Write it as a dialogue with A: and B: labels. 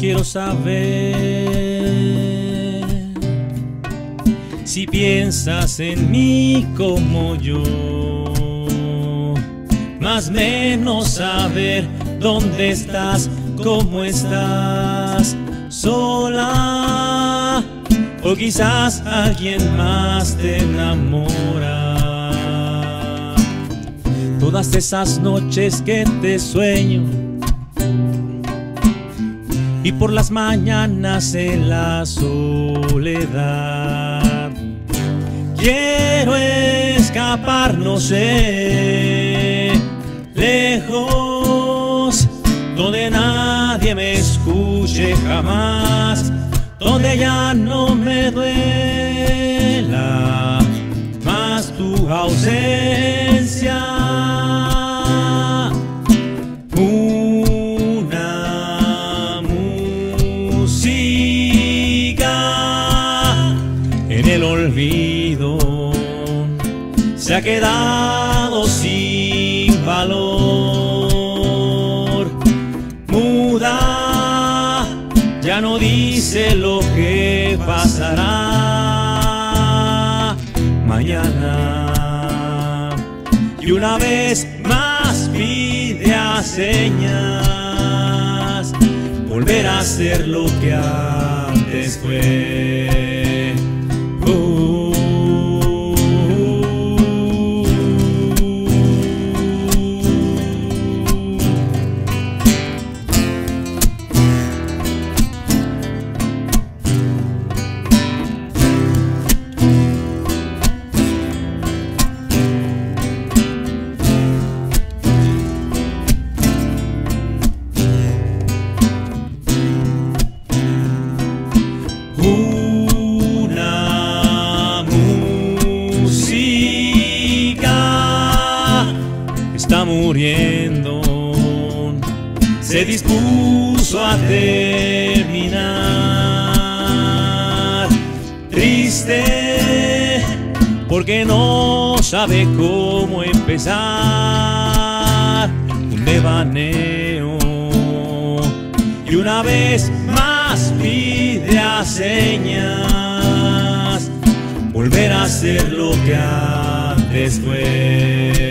A: quiero saber si piensas en mí como yo, más menos saber dónde estás, cómo estás, sola, o quizás alguien más te enamora. Todas esas noches que te sueño y por las mañanas en la soledad. Quiero escapar, no sé, lejos, donde nadie me escuche jamás, donde ya no me duela más tu ausencia. Se ha quedado sin valor. Muda, ya no dice lo que pasará mañana. Y una vez más pide a señas volver a ser lo que antes fue. Está muriendo, se dispuso a terminar. Triste porque no sabe cómo empezar un devaneo y una vez más pide a señas volver a ser lo que antes fue.